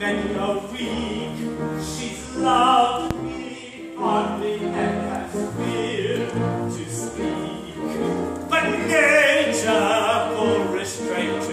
then you're weak, she's loved me, hardly ever fear to speak. But nature will restrain to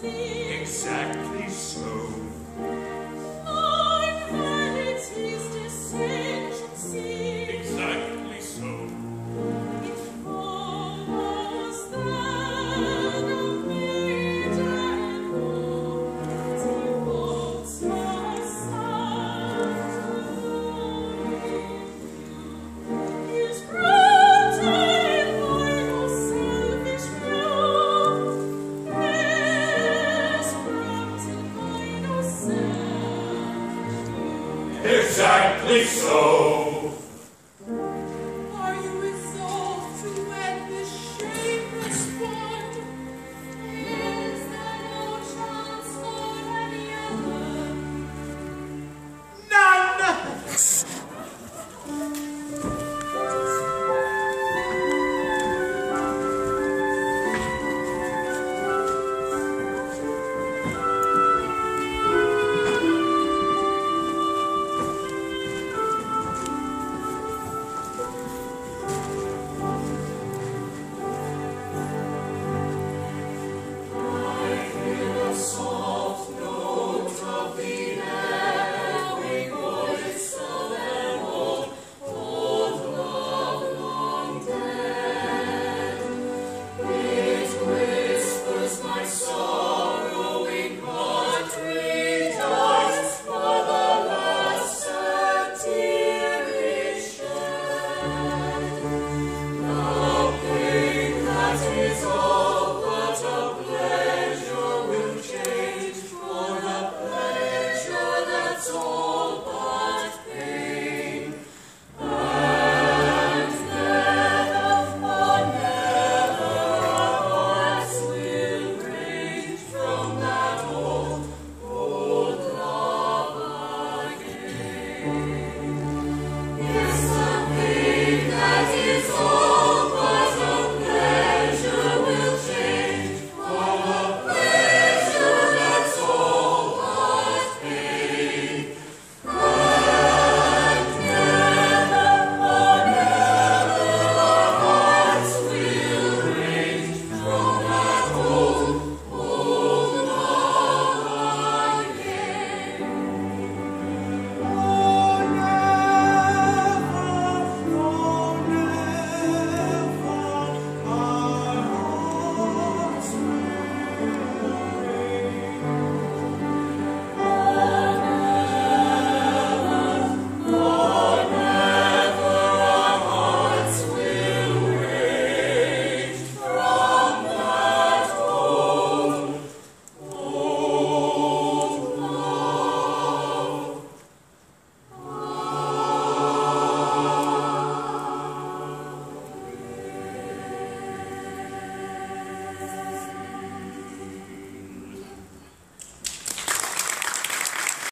see. Exactly so.